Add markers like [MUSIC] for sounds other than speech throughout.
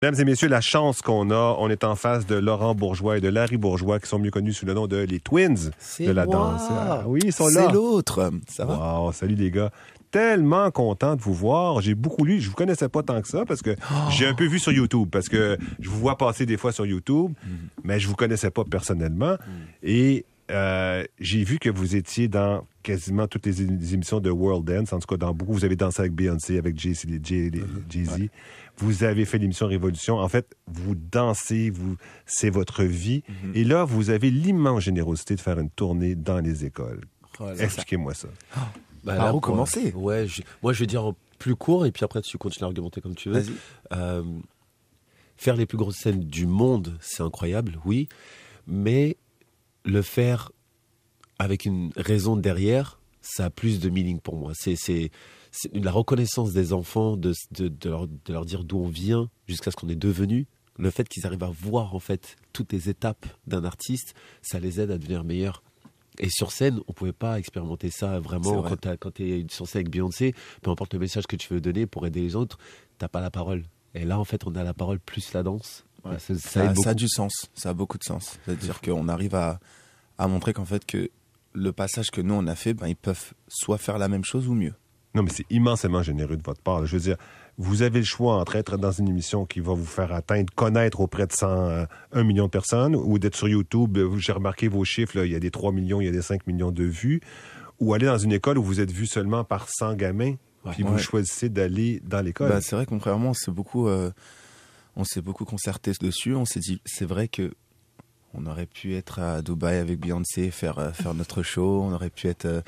Mesdames et messieurs, la chance qu'on a, on est en face de Laurent Bourgeois et de Larry Bourgeois, qui sont mieux connus sous le nom de les Twins de la moi. danse. Ah oui, ils sont là. C'est l'autre. Ça va? Wow, salut les gars. Tellement content de vous voir. J'ai beaucoup lu. Je vous connaissais pas tant que ça parce que Oh. j'ai un peu vu sur YouTube parce que je vous vois passer des fois sur YouTube, Mm. mais je vous connaissais pas personnellement. Et euh, j'ai vu que vous étiez dans quasiment toutes les, émissions de World Dance. En tout cas, dans beaucoup. Vous avez dansé avec Beyoncé, avec Jay- Jay- Mm-hmm. Jay-Z. Vous avez fait l'émission Révolution. En fait, vous dansez, vous, c'est votre vie. Mm-hmm. Et là, vous avez l'immense générosité de faire une tournée dans les écoles. Oh. Expliquez-moi ça. Bah, Par là, où commencer? Ouais, je- moi je vais dire en plus court et puis après tu continues à argumenter comme tu veux. Vas-y. Euh, faire les plus grosses scènes du monde, c'est incroyable, oui, mais le faire avec une raison derrière, ça a plus de meaning pour moi. C'est la reconnaissance des enfants, de, de, de leur, de leur dire d'où on vient jusqu'à ce qu'on est devenu. Le fait qu'ils arrivent à voir en fait toutes les étapes d'un artiste, ça les aide à devenir meilleurs. Et sur scène, on pouvait pas expérimenter ça vraiment vrai. quand tu es sur scène avec Beyoncé, peu importe le message que tu veux donner pour aider les autres, t'as pas la parole. Et là, en fait, on a la parole plus la danse. Ouais. Ça, ça Ça, aide ça a du sens. Ça a beaucoup de sens. C'est-à-dire qu'on arrive à, à montrer qu'en fait, que le passage que nous, on a fait, ben, ils peuvent soit faire la même chose ou mieux. Non, mais c'est immensément généreux de votre part. Je veux dire, vous avez le choix entre être dans une émission qui va vous faire atteindre, connaître auprès de 100, euh, 1 million de personnes, ou d'être sur YouTube. euh, J'ai remarqué vos chiffres, là, il y a des 3 millions, il y a des 5 millions de vues. Ou aller dans une école où vous êtes vu seulement par 100 gamins, Ouais. puis vous choisissez d'aller dans l'école. Bah, c'est vrai on s'est beaucoup, euh, on s'est beaucoup concerté dessus. On s'est dit, c'est vrai que on aurait pu être à Dubaï avec Beyoncé, faire euh, faire notre show. On aurait pu être euh,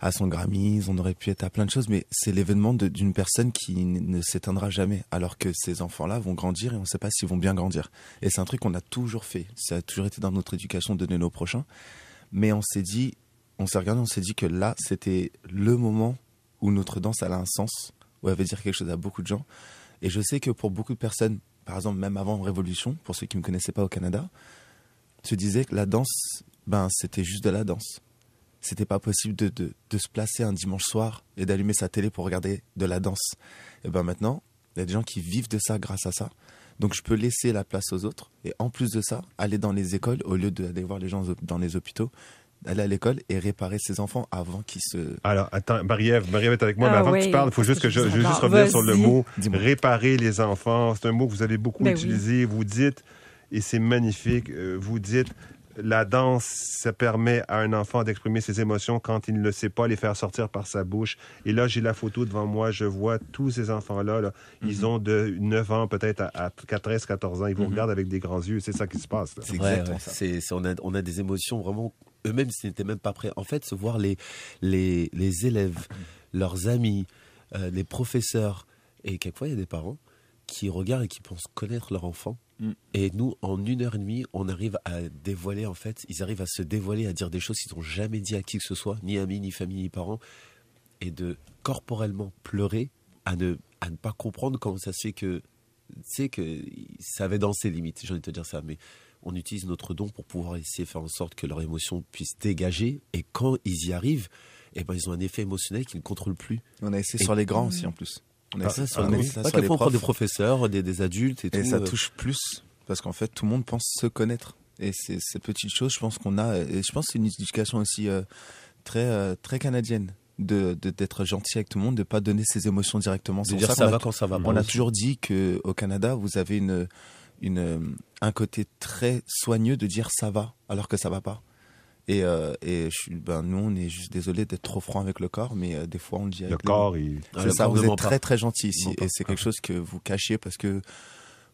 à son Grammys, on aurait pu être à plein de choses. Mais c'est l'événement d'une personne qui ne s'éteindra jamais. Alors que ces enfants-là vont grandir et on ne sait pas s'ils vont bien grandir. Et c'est un truc qu'on a toujours fait. Ça a toujours été dans notre éducation de donner nos prochains. Mais on s'est dit, on s'est regardé, on s'est dit que là, c'était le moment où notre danse elle a un sens, où elle veut dire quelque chose à beaucoup de gens. Et je sais que pour beaucoup de personnes, par exemple même avant Révolution, pour ceux qui ne me connaissaient pas au Canada, se disaient que la danse, ben c'était juste de la danse. C'était pas possible de, de, se placer un dimanche soir et d'allumer sa télé pour regarder de la danse. Et ben maintenant, il y a des gens qui vivent de ça grâce à ça. Donc je peux laisser la place aux autres et en plus de ça, aller dans les écoles au lieu d'aller voir les gens dans les hôpitaux, d'aller à l'école et réparer ses enfants avant qu'ils se Alors, attends, Marie-Ève, Marie-Ève est avec moi, Ah mais avant que tu parles, il faut juste que je, je veux juste revenir sur le mot réparer les enfants. C'est un mot que vous avez beaucoup Ben oui. utilisé. Vous dites, et c'est magnifique, euh, vous dites, la danse, ça permet à un enfant d'exprimer ses émotions quand il ne le sait pas, les faire sortir par sa bouche. Et là, j'ai la photo devant moi, je vois tous ces enfants-là, là, ils ont de 9 ans peut-être à, à 13, 14 ans, ils vous Mhm. regardent avec des grands yeux, c'est ça qui se passe. là. C'est Ouais, exactement ouais. ça. C'est- c'est- on, a, on a des émotions vraiment. Eux-mêmes, ils n'étaient même pas prêts. En fait, se voir les, les, les élèves, leurs amis, euh, les professeurs, et quelquefois, il y a des parents qui regardent et qui pensent connaître leur enfant. Mm. Et nous, en une heure et demie, on arrive à dévoiler, en fait, ils arrivent à se dévoiler, à dire des choses qu'ils n'ont jamais dit à qui que ce soit, ni amis, ni famille, ni parents, et de corporellement pleurer, à ne, à ne pas comprendre comment ça se fait que, tu sais, que ça avait dans ses limites, j'ai envie de te dire ça, mais on utilise notre don pour pouvoir essayer de faire en sorte que leurs émotions puissent dégager, et quand ils y arrivent, eh ben, ils ont un effet émotionnel qu'ils ne contrôlent plus. On a essayé Et- sur les grands aussi en plus. On a Ah, essayé ça, sur, ah on a essayé ça sur les prend des profs. professeurs, des, des adultes et, Et tout. ça euh, touche plus parce qu'en fait tout le monde pense se connaître. Et c'est ces petites choses, je pense qu'on a. Et je pense que c'est une éducation aussi euh, très euh, très canadienne de d'être gentil avec tout le monde, de pas donner ses émotions directement. C'est ça ça va a, quand ça va. on a toujours dit que au Canada vous avez une une un côté très soigneux de dire ça va alors que ça va pas. Et, euh, et je ben, nous, on est juste désolé d'être trop franc avec le corps, mais euh, des fois, on le dit Le avec corps, il... Ah, c'est le ça, corps vous ne êtes très très gentil ici et c'est quelque chose que vous cachez parce que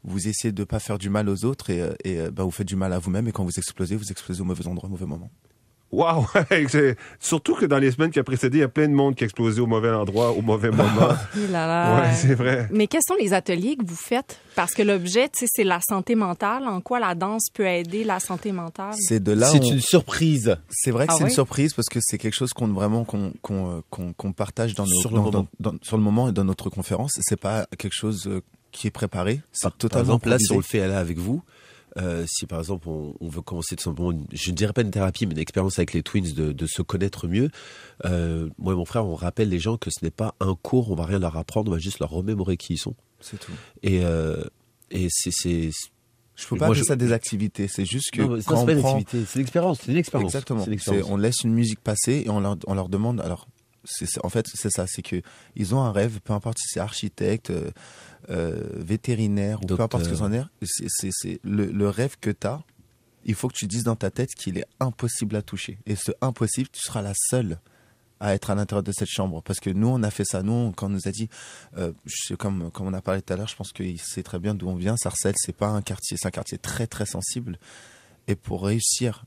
vous essayez de pas faire du mal aux autres et, euh, et bah, vous faites du mal à vous-même et quand vous explosez, vous explosez au mauvais endroit, au mauvais moment. Waouh! [LAUGHS] C'est- Surtout que dans les semaines qui ont précédé, il y a plein de monde qui a explosé au mauvais endroit, au mauvais [LAUGHS] moment. Il a l'air- ouais, c'est vrai. Mais quels sont les ateliers que vous faites? Parce que l'objet, c'est la santé mentale. En quoi la danse peut aider la santé mentale? C'est de là C'est on- une surprise. c'est vrai que Ah c'est une surprise parce que c'est quelque chose qu'on vraiment qu'on qu'on euh, partage dans nos Sur le dans- moment. dans- dans- sur le moment et dans notre conférence. C'est pas quelque chose euh, qui est préparé. C'est Par, par totalement exemple, là, si on le fait là avec vous, euh, si par exemple on, on veut commencer tout simplement, une- je ne dirais pas une thérapie, mais une expérience avec les twins de, de se connaître mieux, euh, moi et mon frère, on rappelle les gens que ce n'est pas un cours, on va rien leur apprendre, on va juste leur remémorer qui ils sont. C'est tout. Et, euh, Et c'est, c'est, Je peux pas appeler je- ça des activités. C'est juste que non, ça, on pas une prend, activité, c'est l'expérience, c'est une expérience. Exactement. C'est une expérience. on laisse une musique passer et on leur, on leur demande. Alors, c'est, en fait, c'est ça. C'est que ils ont un rêve, peu importe si c'est architecte, euh, euh, vétérinaire ou peu importe ce que c'en est. C'est, le, le rêve que tu as. Il faut que tu dises dans ta tête qu'il est impossible à toucher. Et ce impossible, tu seras la seule à être à l'intérieur de cette chambre. Parce que nous, on a fait ça. Nous, on- quand on nous a dit, euh, je comme, comme on a parlé tout à l'heure, je pense qu'il sait très bien d'où on vient. Sarcelles, c'est pas un quartier, c'est un quartier très, très sensible. Et pour réussir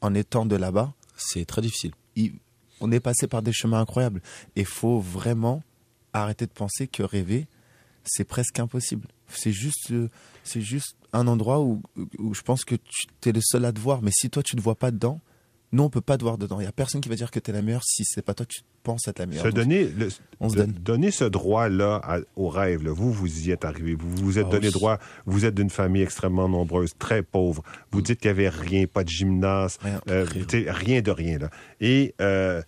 en étant de là-bas, C'est très difficile. il- on est passé par des chemins incroyables. Et faut vraiment arrêter de penser que rêver, c'est presque impossible. C'est juste, euh, c'est juste un endroit où, où je pense que tu es le seul à te voir. Mais si toi, tu ne te vois pas dedans, nous, on peut pas te voir dedans. Il y a personne qui va dire que tu es la meilleure si c'est pas toi, tu penses être la meilleure. Se Donc, donner, le- on se donne. donner ce droit-là au rêve, là. vous, vous y êtes arrivé. Vous vous êtes Ah donné oui. droit. Vous êtes d'une famille extrêmement nombreuse, très pauvre. Vous dites qu'il n'y avait rien, pas de gymnase, Rien. euh, Rien. de rien. Là. Et euh,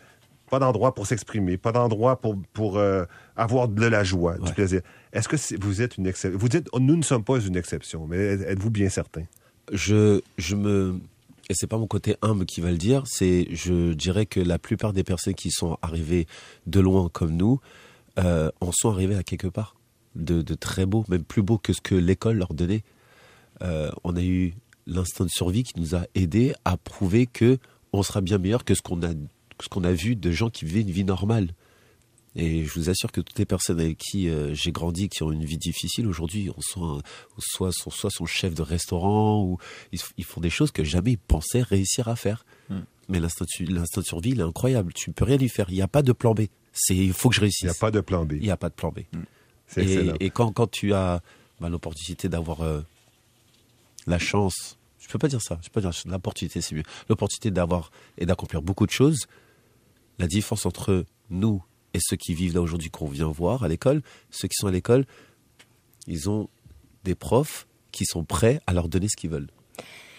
pas d'endroit pour s'exprimer, pas d'endroit pour, pour euh, avoir de la joie, du plaisir. Est-ce que vous êtes une exception? Vous dites, nous ne sommes pas une exception, mais êtes-vous bien certain? je, je me et c'est pas mon côté humble qui va le dire, c'est je dirais que la plupart des personnes qui sont arrivées de loin comme nous euh, en sont arrivées à quelque part de, très beau, même plus beau que ce que l'école leur donnait. Euh, on a eu l'instinct de survie qui nous a aidés à prouver que on sera bien meilleur que ce qu'on a ce qu'on a vu de gens qui vivaient une vie normale. Et je vous assure que toutes les personnes avec qui euh, j'ai grandi, qui ont une vie difficile aujourd'hui, on soit, soit, sont, soit son chef de restaurant ou ils, ils font des choses que jamais ils pensaient réussir à faire. Mm. Mais l'instinct de, l'instinct de survie, il est incroyable. Tu ne peux rien lui faire. Il n'y a pas de plan B. C'est, il faut que je réussisse. Il n'y a pas de plan B. Il n'y a pas de plan B. C'est Et, et quand, quand tu as bah, l'opportunité d'avoir euh, la chance, je peux pas dire ça, je peux pas dire l'opportunité, c'est mieux. L'opportunité d'avoir et d'accomplir beaucoup de choses. La différence entre nous et ceux qui vivent là aujourd'hui qu'on vient voir à l'école, ceux qui sont à l'école, ils ont des profs qui sont prêts à leur donner ce qu'ils veulent.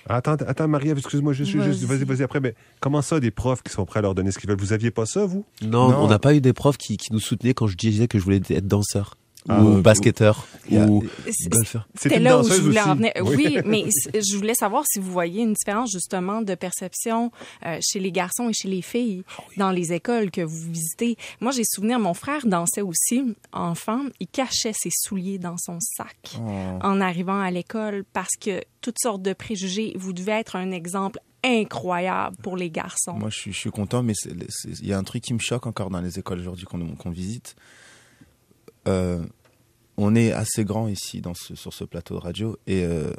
Attends, attends, Marie-Ève, excuse-moi, juste, juste, Vas-y. vas-y, vas-y après, mais comment ça, des profs qui sont prêts à leur donner ce qu'ils veulent? Vous aviez pas ça, vous? Non, Non. on n'a pas eu des profs qui, qui nous soutenaient quand je disais que je voulais être danseur Ah, ou ou- basketteur ou C'est- golfeur. C'est C'était là où je voulais aussi. en venir. Oui. Oui, [LAUGHS] mais je voulais savoir si vous voyez une différence justement de perception euh, chez les garçons et chez les filles Ah dans les écoles que vous visitez. Moi, j'ai souvenir, mon frère dansait aussi, enfant. Il cachait ses souliers dans son sac Oh. en arrivant à l'école parce que toutes sortes de préjugés. Vous devez être un exemple incroyable pour les garçons. Moi, je suis, je suis content, mais il y a un truc qui me choque encore dans les écoles aujourd'hui qu'on qu'on visite. Euh, on est assez grand ici dans ce, sur ce plateau de radio et euh,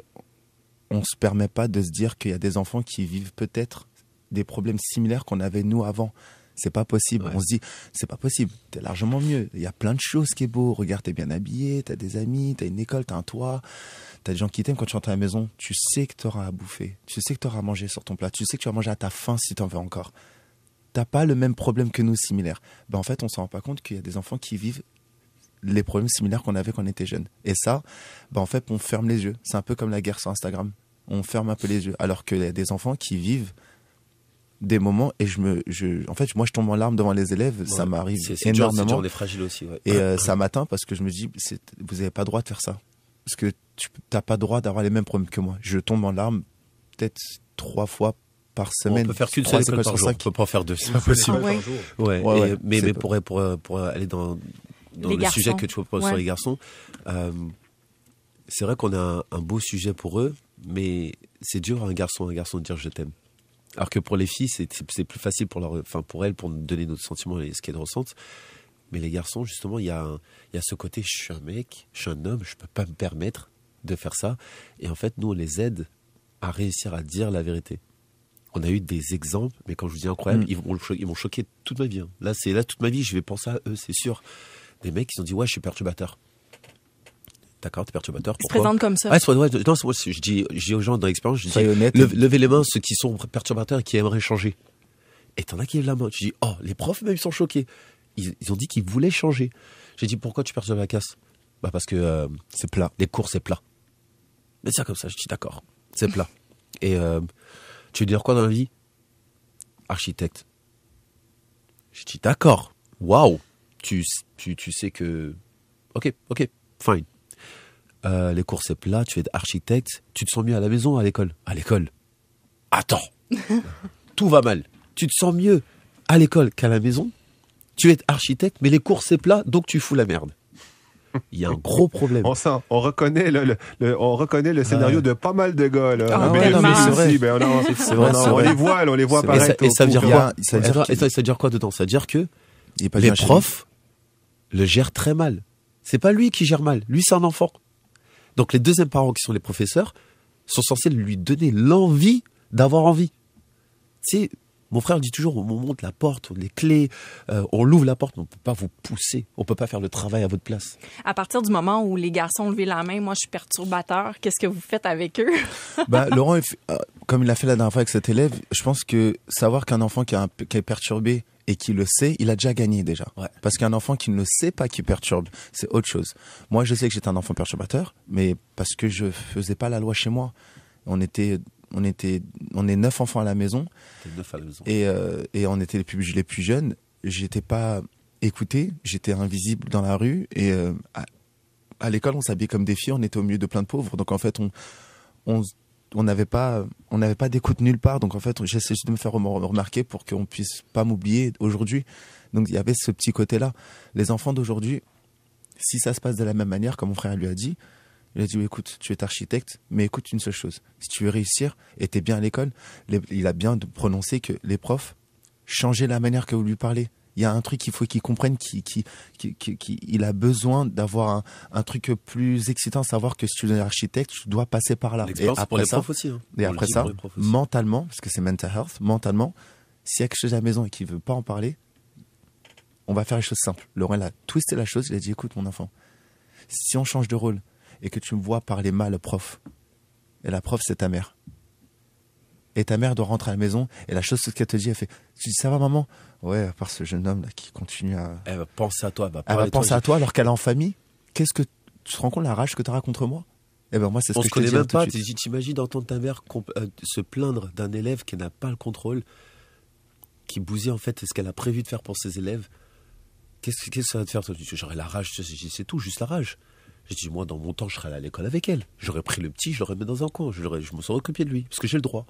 on se permet pas de se dire qu'il y a des enfants qui vivent peut-être des problèmes similaires qu'on avait nous avant. C'est pas possible. Ouais. On se dit, c'est pas possible. T'es largement mieux. Il y a plein de choses qui est beau. Regarde, t'es bien habillé, t'as des amis, t'as une école, t'as un toit, t'as des gens qui t'aiment quand tu rentres à la maison. Tu sais que t'auras à bouffer. Tu sais que t'auras à manger sur ton plat. Tu sais que tu vas manger à ta faim si t'en veux encore. T'as pas le même problème que nous similaires. Ben, en fait, on s'en rend pas compte qu'il y a des enfants qui vivent les problèmes similaires qu'on avait quand on était jeune. Et ça, ben, en fait, on ferme les yeux. C'est un peu comme la guerre sur Instagram. On ferme un peu les yeux. Alors qu'il y a des enfants qui vivent des moments et je me, je, en fait, moi, je tombe en larmes devant les élèves. Ça m'arrive dur, dur, énormément. on est fragile aussi. ouais. Et euh, ça m'atteint parce que je me dis, c'est- vous n'avez pas le droit de faire ça. Parce que tu n'as pas le droit d'avoir les mêmes problèmes que moi. Je tombe en larmes peut-être trois fois par semaine. on peut faire qu'une seule école par jour. On peut pas en faire deux, c'est pas possible. Ah ouais. Ouais, Ouais, et- ouais, mais, mais pour, pour aller dans, dans Les le sujet que tu proposes Ouais. sur les garçons, euh, c'est vrai qu'on a un, un beau sujet pour eux, mais c'est dur à un garçon, un garçon de dire je t'aime. Alors que pour les filles, c'est plus facile pour leur, enfin pour elles, pour nous donner nos sentiments et ce qu'elles ressentent. Mais les garçons, justement, il y a, un- y a ce côté, je suis un mec, je suis un homme, je peux pas me permettre de faire ça. Et en fait, nous, on les aide à réussir à dire la vérité. On a eu des exemples, mais quand je vous dis incroyable, Mm. ils vont ils m'ont choqué toute ma vie. hein. Là, c'est là toute ma vie, je vais penser à eux, c'est sûr. Des mecs qui ont dit ouais, je suis perturbateur. D'accord, t'es perturbateur. Ils se Pourquoi présentent comme ça. Ouais, non, moi, je dis, je dis aux gens dans l'expérience, je dis, Soyez honnête. leve- levez les mains ceux qui sont perturbateurs et qui aimeraient changer. Et t'en as qui lèvent la main. Je dis, oh, les profs même ils sont choqués. Ils, ils ont dit qu'ils voulaient changer. J'ai dit, pourquoi tu perturbes la casse? Bah parce que euh, C'est plat. les cours c'est plat. Mais c'est comme ça, je dis d'accord, c'est plat. [LAUGHS] Et euh, tu veux dire quoi dans la vie? Architecte. Je dis d'accord, waouh, tu, tu, tu sais que... Ok, ok, fine. euh, les cours c'est plat, tu es architecte, tu te sens mieux à la maison ou à l'école? À l'école. Attends, [LAUGHS] tout va mal. Tu te sens mieux à l'école qu'à la maison? Tu es architecte, mais les cours c'est plat, donc tu fous la merde. Il y a un gros problème. On sent, on reconnaît le, le- le- on reconnaît le scénario de pas mal de gars là. Ah, Mais C'est vrai. ben, on, on- c'est on vrai. les voit, on les voit. Et ça, et veut dire quoi? Et ça veut dire quoi dedans? Ça veut dire que Il est pas les profs le gèrent très mal. C'est pas lui qui gère mal, lui c'est un enfant. Donc les deuxièmes parents qui sont les professeurs sont censés lui donner l'envie d'avoir envie. Tu sais, mon frère dit toujours, on monte la porte, les clés, euh, on l'ouvre la porte, mais on peut pas vous pousser, on peut pas faire le travail à votre place. À partir du moment où les garçons ont levé la main, moi, je suis perturbateur. Qu'est-ce que vous faites avec eux? [LAUGHS] Bah, Laurent, euh, comme il l'a fait la dernière fois avec cet élève, je pense que savoir qu'un enfant qui, a un qui est perturbé et qui le sait, il a déjà gagné déjà. Ouais. Parce qu'un enfant qui ne le sait pas qui perturbe, c'est autre chose. Moi, je sais que j'étais un enfant perturbateur, mais parce que je faisais pas la loi chez moi. On était, on était, on est neuf enfants à la maison T'es neuf à la maison. et, euh, et on était les plus, les plus jeunes. J'étais pas écouté, j'étais invisible dans la rue et euh, à, à l'école on s'habillait comme des filles, on était au milieu de plein de pauvres. Donc en fait on on on n'avait pas on n'avait pas d'écoute nulle part. Donc en fait j'essaie juste de me faire rem- remarquer pour qu'on puisse pas m'oublier aujourd'hui. Donc il y avait ce petit côté là. Les enfants d'aujourd'hui, si ça se passe de la même manière comme mon frère lui a dit. Il a dit, écoute, tu es architecte, mais écoute une seule chose. Si tu veux réussir et t'es bien à l'école, il a bien de prononcer que les profs, changez la manière que vous lui parlez. Il y a un truc qu'il faut qu'il comprenne, qu'il qui, qui, qui- qui- il a besoin d'avoir un, un truc plus excitant, savoir que si tu es architecte, tu dois passer par là. Et pour après les ça, profs aussi. hein. et On après mentalement, parce que c'est mental health, mentalement, s'il y a quelque chose à la maison et qu'il veut pas en parler, on va faire les choses simples. Laurent il a twisté la chose, il a dit écoute mon enfant, si on change de rôle et que tu me vois parler mal au prof, et la prof c'est ta mère, et ta mère doit rentrer à la maison, et la chose qu'elle te dit, elle fait tu dis ça va maman? Ouais, à part ce jeune homme là qui continue à. Elle va penser à toi, elle va, Elle va toi. penser à toi alors qu'elle est en famille. Qu'est-ce que tu te rends compte la rage que tu as contre moi? Eh ben moi c'est ce On que se je connaît là même pas. T'imagines d'entendre ta mère euh, se plaindre d'un élève qui n'a pas le contrôle, qui bousille en fait ce qu'elle a prévu de faire pour ses élèves. Qu'est-ce que ça va te faire J'aurais la rage. C'est tout, juste la rage. J'ai dit, moi, dans mon temps, je serais allé à l'école avec elle. J'aurais pris le petit, je l'aurais mis dans un coin. Je, je me serais occupé de lui, parce que j'ai le droit.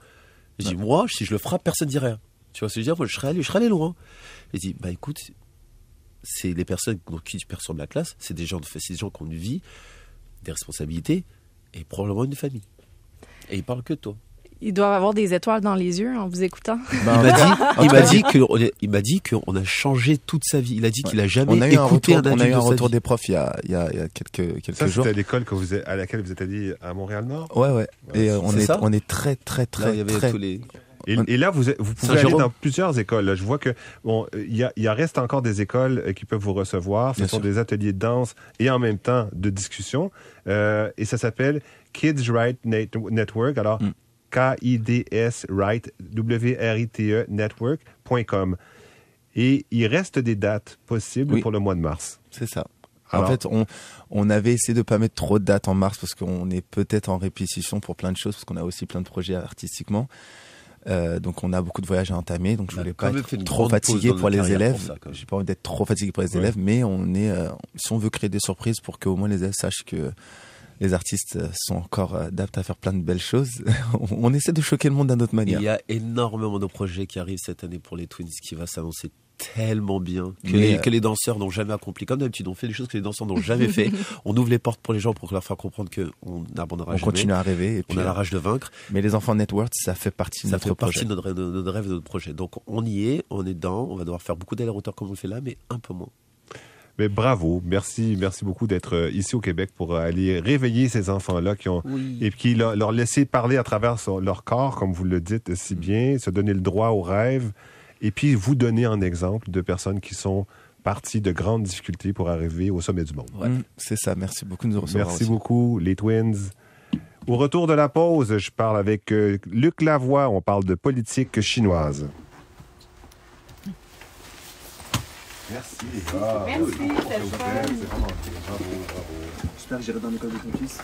J'ai dit, moi, si je le frappe, personne ne dit rien. Tu vois ce que je veux dire? Je serais allé, je serais allé loin. J'ai dit, bah écoute, c'est les personnes donc, qui perturbent la classe, c'est des gens, de- c'est des gens qui ont une vie, des responsabilités et probablement une famille. Et ils parlent que de toi. Ils doivent avoir des étoiles dans les yeux en vous écoutant. Ben, Il en m'a dit, il m'a qu'on a changé toute sa vie. Il a dit qu'il a jamais on a eu un écouté retour, un on a eu un de retour des profs il y a, il y a, il y a quelques, quelques Ça, jours. c'était à l'école que vous êtes- à laquelle vous êtes allé à Montréal-Nord. Ouais, ouais. Et euh, on, est, ça on est très, très, Là, très, il y avait très. tous les. Et, et là, vous, pouvez aller dans plusieurs écoles. Je vois que bon, il y, a- il y a reste encore des écoles euh, qui peuvent vous recevoir. Ce Bien sont sûr. des ateliers de danse et en même temps de discussion. Euh, et ça s'appelle Kids Right Net- Network. Alors, Mm. K-I-D-S Right, W-R-I-T-E Network.com. Et il reste des dates possibles Oui. pour le mois de mars. C'est ça. Alors- En fait, on, on avait essayé de pas mettre trop de dates en mars parce qu'on est peut-être en répétition pour plein de choses, parce qu'on a aussi plein de projets artistiquement. Euh, donc on a beaucoup de voyages à entamer, donc je voulais pas être trop fatigué pour les élèves. J'ai pas envie d'être trop fatigué pour les Ouais. élèves, mais on est, euh, si on veut créer des surprises pour qu'au moins les élèves sachent que les artistes euh, sont encore euh, adaptés à faire plein de belles choses, [LAUGHS] on essaie de choquer le monde d'une autre manière. Il y a énormément de projets qui arrivent cette année pour les Twins qui va s'annoncer tellement bien que, Mais, les, euh, que les danseurs n'ont jamais accompli. Comme d'habitude, on fait des choses que les danseurs n'ont jamais fait. [LAUGHS] On ouvre les portes pour les gens pour leur faire comprendre qu'on n'abandonnera On jamais. continue à rêver. Et puis, On a la rage de vaincre. mais les enfants network, ça fait partie de Ça notre fait partie projet. de notre, de notre rêve et de notre projet. Donc on y est, on est dedans. On va devoir faire beaucoup d'allers-retours comme on le fait là, mais un peu moins. Mais bravo, merci, merci beaucoup d'être euh, ici au Québec pour euh, aller réveiller ces enfants-là qui ont et qui leur, leur laisser parler à travers son- leur corps, comme vous le dites si bien, se donner le droit au rêve, et puis vous donner un exemple de personnes qui sont parties de grandes difficultés pour arriver au sommet du monde. Ouais. Mm, c'est ça. Merci beaucoup de nous recevoir. Merci aussi. beaucoup, les Twins. Au retour de la pause, je parle avec euh, Luc Lavoie. On parle de politique chinoise. Merci, les gars. Merci, fun. C'est vraiment bravo, bravo. J'espère que j'irai dans l'école de ton fils.